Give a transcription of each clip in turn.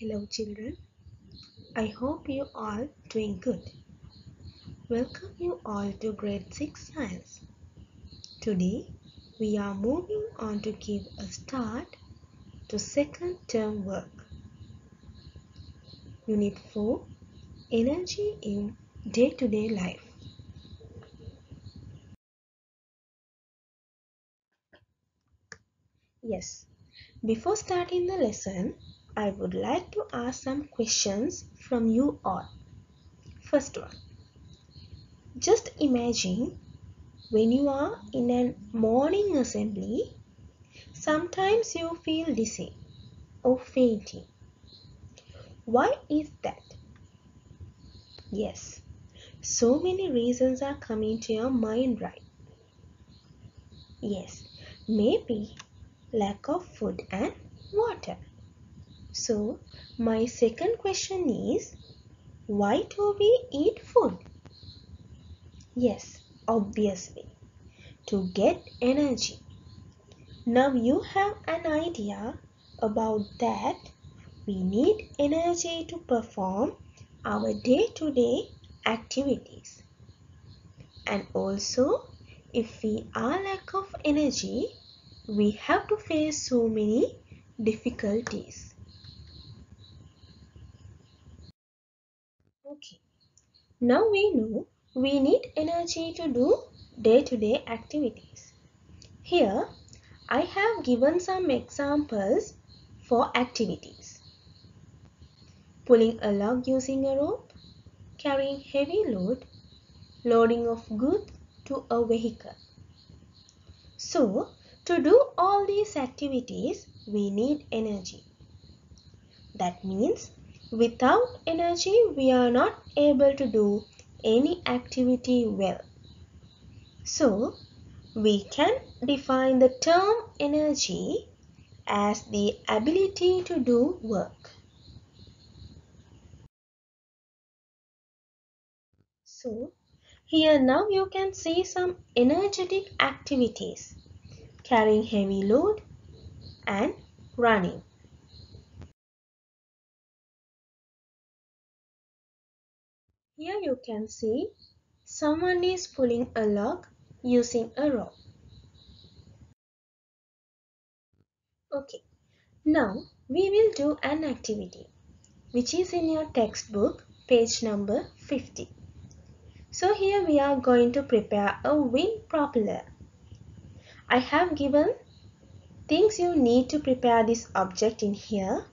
Hello children. I hope you all doing good. Welcome you all to grade 6 science. Today we are moving on to give a start to second term work. Unit 4 Energy in day-to-day life. Yes, before starting the lesson, I would like to ask some questions from you all. First one. Just imagine when you are in a morning assembly, sometimes you feel dizzy or fainting. Why is that? Yes, so many reasons are coming to your mind right. Yes, maybe lack of food and water. So, my second question is why do we eat food? Yes, obviously, to get energy. Now you have an idea about that we need energy to perform our day-to-day activities. And also, if we are lack of energy, we have to face so many difficulties. Okay, now we know we need energy to do day-to-day -day activities. Here, I have given some examples for activities. Pulling a log using a rope, carrying heavy load, loading of goods to a vehicle. So, to do all these activities, we need energy. That means Without energy, we are not able to do any activity well. So, we can define the term energy as the ability to do work. So, here now you can see some energetic activities carrying heavy load and running. Here you can see someone is pulling a log using a rope. Okay, now we will do an activity which is in your textbook page number 50. So here we are going to prepare a wind propeller. I have given things you need to prepare this object in here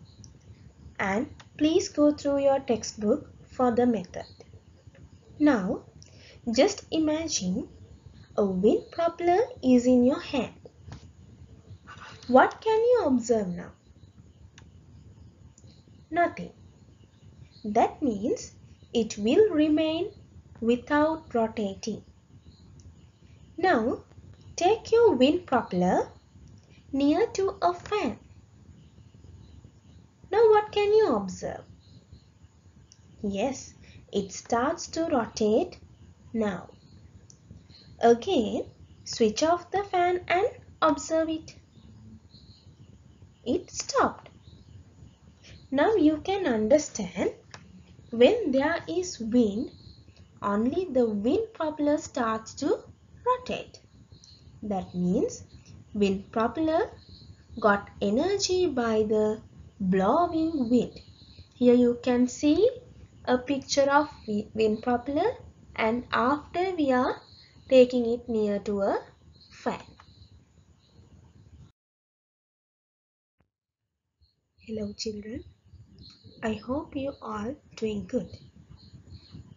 and please go through your textbook for the method. Now, just imagine a wind propeller is in your hand. What can you observe now? Nothing. That means it will remain without rotating. Now, take your wind propeller near to a fan. Now what can you observe? Yes, it starts to rotate now. Again, switch off the fan and observe it. It stopped. Now you can understand when there is wind, only the wind propeller starts to rotate. That means wind propeller got energy by the blowing wind. Here you can see a picture of wind propeller and after we are taking it near to a fan. Hello children. I hope you all doing good.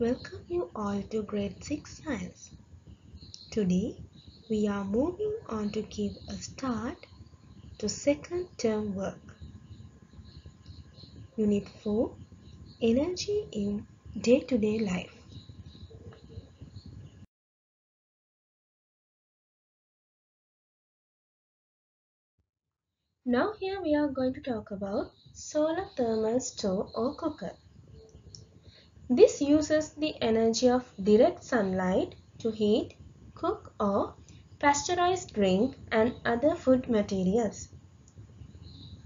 Welcome you all to grade 6 science. Today we are moving on to give a start to second term work. Unit 4 energy in day-to-day -day life. Now here we are going to talk about solar thermal stove or cooker. This uses the energy of direct sunlight to heat, cook or pasteurize drink and other food materials.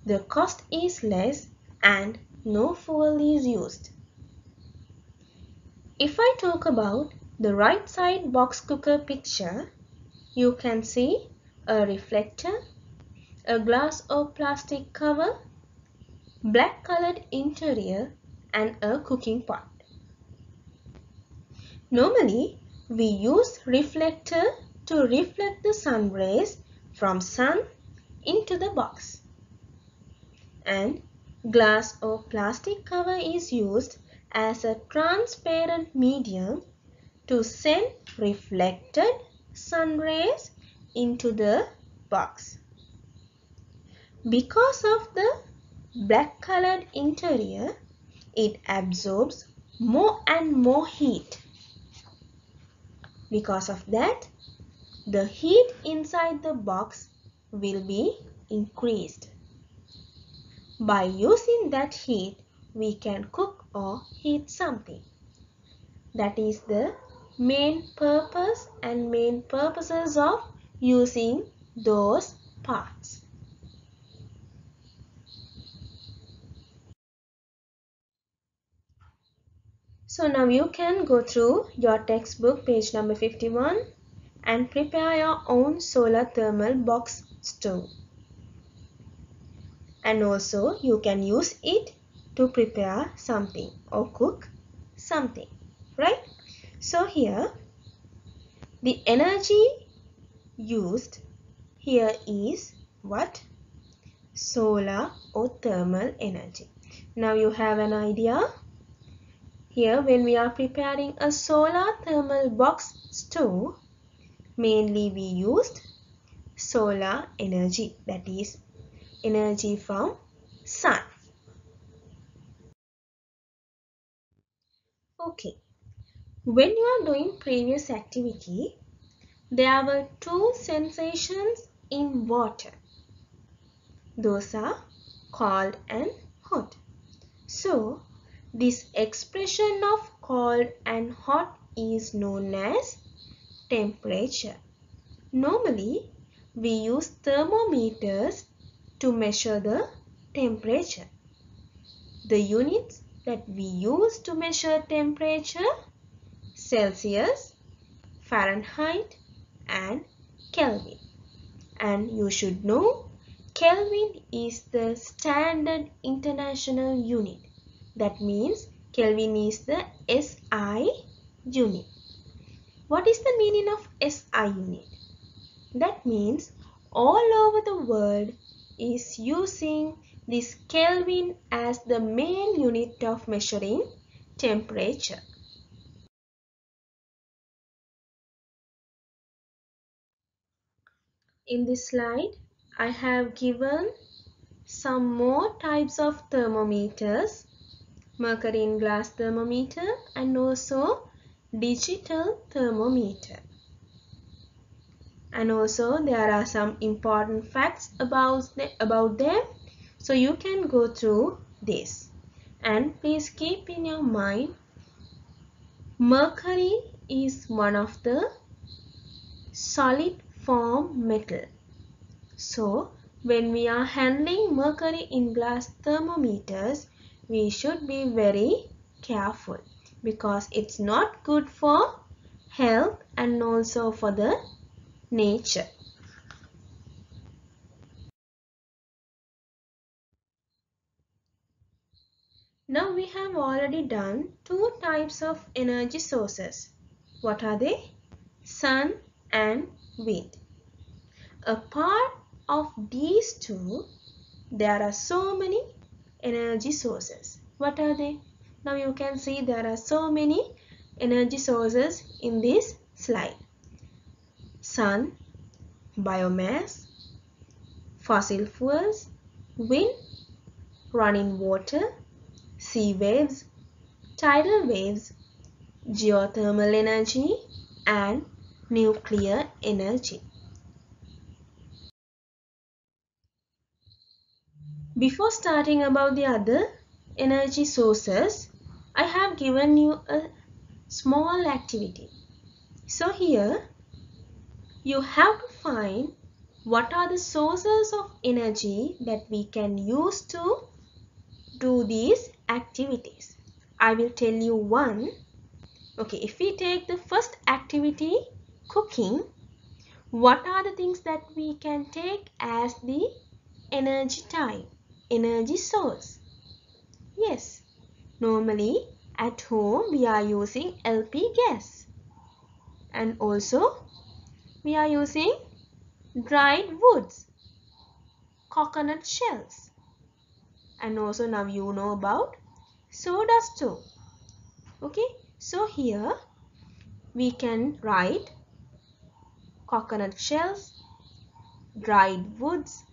The cost is less and no fuel is used. If I talk about the right side box cooker picture, you can see a reflector, a glass or plastic cover, black colored interior and a cooking pot. Normally, we use reflector to reflect the sun rays from sun into the box. And glass or plastic cover is used as a transparent medium to send reflected sun rays into the box. Because of the black colored interior, it absorbs more and more heat. Because of that, the heat inside the box will be increased. By using that heat, we can cook or heat something. That is the main purpose and main purposes of using those parts. So now you can go through your textbook page number 51 and prepare your own solar thermal box stove. And also you can use it to prepare something or cook something, right? So here the energy used here is what? Solar or thermal energy. Now you have an idea here when we are preparing a solar thermal box stove, mainly we used solar energy that is energy from sun. Okay, when you are doing previous activity, there were two sensations in water. Those are cold and hot. So, this expression of cold and hot is known as temperature. Normally, we use thermometers to measure the temperature. The units that we use to measure temperature Celsius, Fahrenheit and Kelvin. And you should know Kelvin is the standard international unit that means Kelvin is the SI unit. What is the meaning of SI unit? That means all over the world is using this Kelvin as the main unit of measuring temperature. In this slide, I have given some more types of thermometers mercury in glass thermometer and also digital thermometer. And also there are some important facts about, the, about them. So you can go through this. And please keep in your mind, mercury is one of the solid form metal. So when we are handling mercury in glass thermometers, we should be very careful because it's not good for health and also for the nature. Now we have already done two types of energy sources. What are they? Sun and wind. Apart of these two, there are so many energy sources. What are they? Now you can see there are so many energy sources in this slide. Sun, biomass, fossil fuels, wind, running water, sea waves, tidal waves, geothermal energy and nuclear energy. Before starting about the other energy sources, I have given you a small activity. So here, you have to find what are the sources of energy that we can use to do these activities. I will tell you one. Okay, if we take the first activity, cooking, what are the things that we can take as the energy type, energy source? Yes, normally at home we are using LP gas and also we are using dried woods, coconut shells and also now you know about sawdust stove. Okay, so here we can write coconut shells, dried woods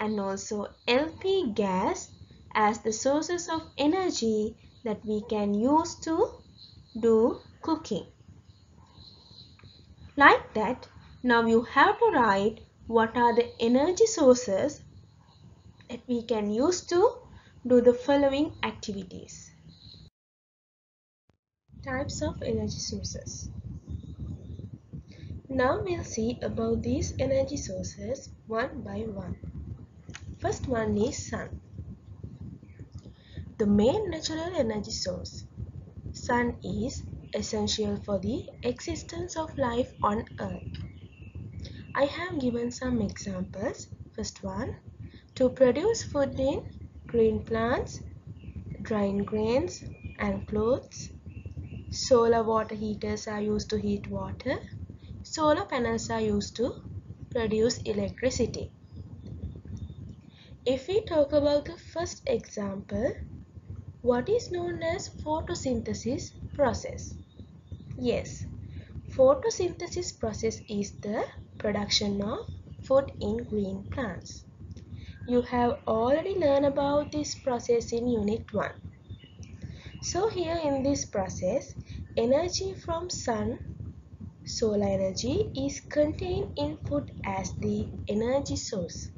and also LP gas as the sources of energy that we can use to do cooking. Like that, now you have to write what are the energy sources that we can use to do the following activities. Types of energy sources. Now we'll see about these energy sources one by one. First one is sun the main natural energy source. Sun is essential for the existence of life on earth. I have given some examples. First one, to produce food in green plants, drying grains and clothes. Solar water heaters are used to heat water. Solar panels are used to produce electricity. If we talk about the first example, what is known as photosynthesis process? Yes, photosynthesis process is the production of food in green plants. You have already learned about this process in unit 1. So here in this process, energy from sun, solar energy is contained in food as the energy source.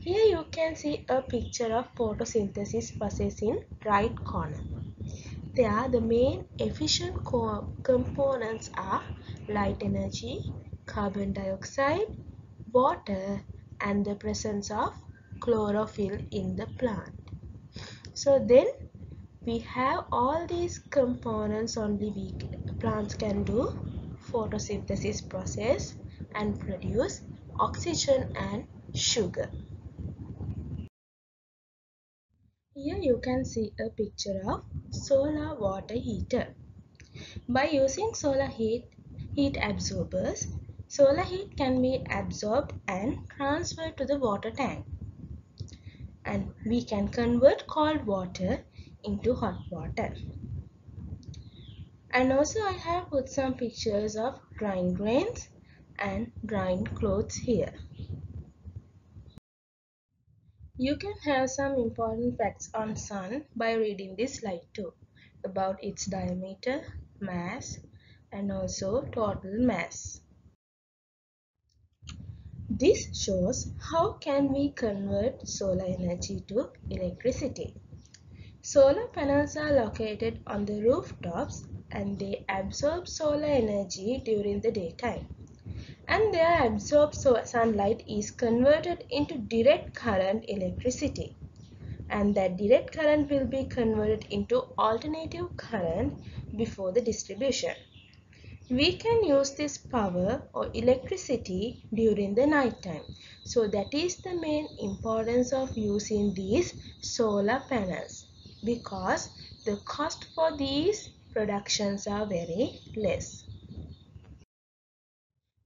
Here you can see a picture of photosynthesis process in right corner. There the main efficient components are light energy, carbon dioxide, water and the presence of chlorophyll in the plant. So then we have all these components only we plants can do photosynthesis process and produce oxygen and sugar. Here you can see a picture of solar water heater. By using solar heat, heat absorbers, solar heat can be absorbed and transferred to the water tank. And we can convert cold water into hot water. And also I have put some pictures of drying grains and drying clothes here. You can have some important facts on Sun by reading this slide too about its diameter, mass and also total mass. This shows how can we convert solar energy to electricity. Solar panels are located on the rooftops and they absorb solar energy during the daytime and their absorbed sunlight is converted into direct current electricity and that direct current will be converted into alternative current before the distribution. We can use this power or electricity during the night time. So that is the main importance of using these solar panels because the cost for these productions are very less.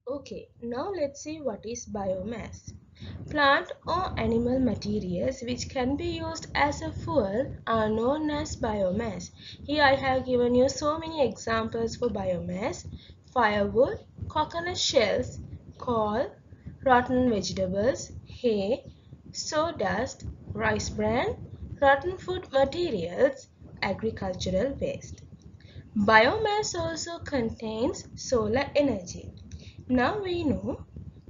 Okay, now let's see what is biomass. Plant or animal materials which can be used as a fuel are known as biomass. Here I have given you so many examples for biomass. Firewood, coconut shells, coal, rotten vegetables, hay, sawdust, rice bran, rotten food materials, agricultural waste. Biomass also contains solar energy. Now we know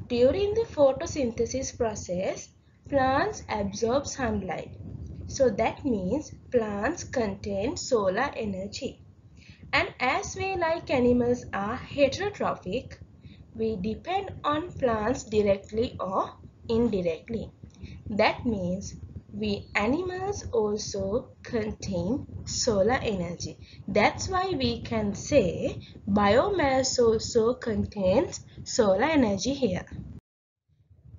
during the photosynthesis process plants absorb sunlight. So that means plants contain solar energy. And as we like animals are heterotrophic, we depend on plants directly or indirectly. That means we animals also contain solar energy. That's why we can say biomass also contains solar energy here.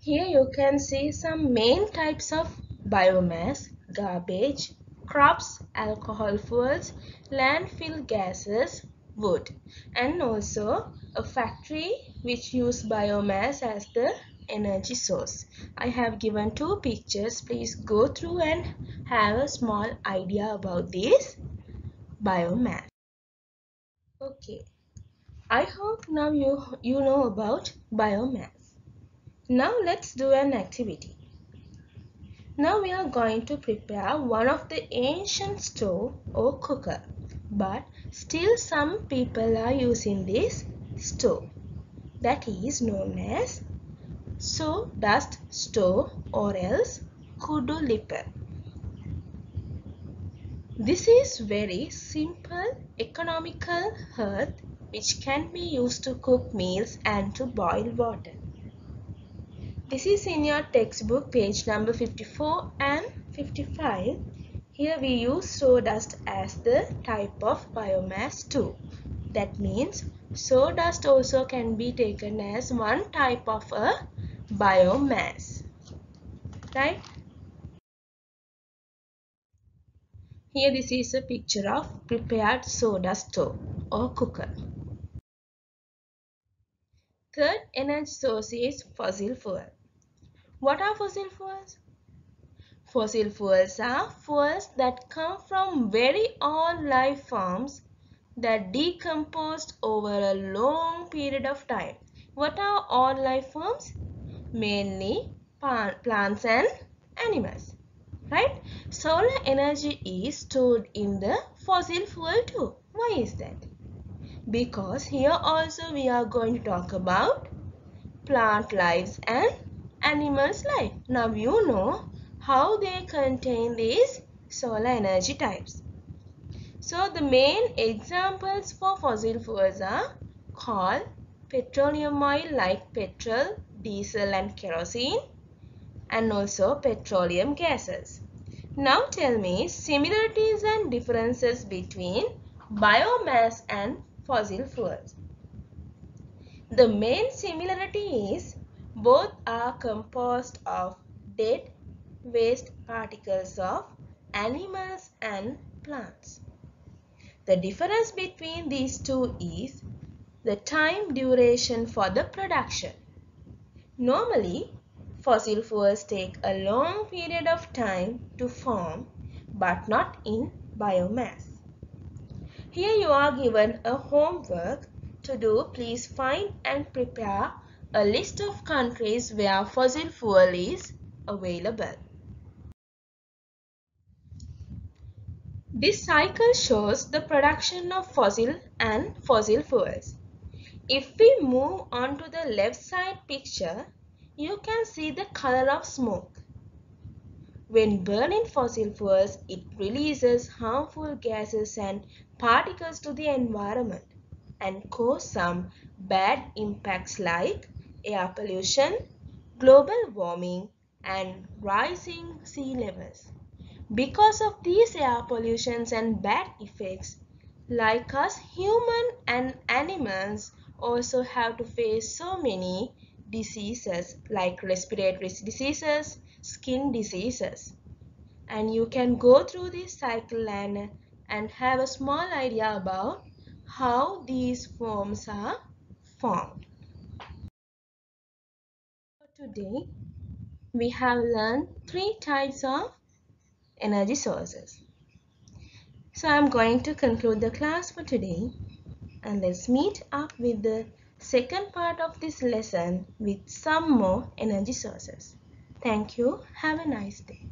Here you can see some main types of biomass, garbage, crops, alcohol fuels, landfill gases, wood and also a factory which use biomass as the energy source. I have given two pictures. Please go through and have a small idea about this biomass. Okay. I hope now you, you know about biomass. Now let's do an activity. Now we are going to prepare one of the ancient stove or cooker. But still some people are using this stove. That is known as sawdust stove or else kudu. This is very simple economical hearth which can be used to cook meals and to boil water. This is in your textbook page number 54 and 55. Here we use sawdust as the type of biomass too. That means sawdust also can be taken as one type of a biomass right? Here this is a picture of prepared sawdust stove or cooker. Third energy source is fossil fuel. What are fossil fuels? Fossil fuels are fuels that come from very old life forms that decomposed over a long period of time. What are all life forms mainly plants and animals right? Solar energy is stored in the fossil fuel too. Why is that? Because here also we are going to talk about plant lives and animals life. Now you know how they contain these solar energy types. So the main examples for fossil fuels are coal petroleum oil like petrol diesel and kerosene and also petroleum gases. Now tell me similarities and differences between biomass and fossil fuels. The main similarity is both are composed of dead waste particles of animals and plants. The difference between these two is the time duration for the production. Normally, fossil fuels take a long period of time to form but not in biomass. Here you are given a homework to do. Please find and prepare a list of countries where fossil fuel is available. This cycle shows the production of fossil and fossil fuels. If we move on to the left side picture, you can see the color of smoke. When burning fossil fuels, it releases harmful gases and particles to the environment and cause some bad impacts like air pollution, global warming and rising sea levels. Because of these air pollutions and bad effects, like us human and animals also have to face so many diseases like respiratory diseases, skin diseases. And you can go through this cycle and, and have a small idea about how these forms are formed. Today, we have learned three types of energy sources. So I'm going to conclude the class for today and let's meet up with the second part of this lesson with some more energy sources. Thank you. Have a nice day.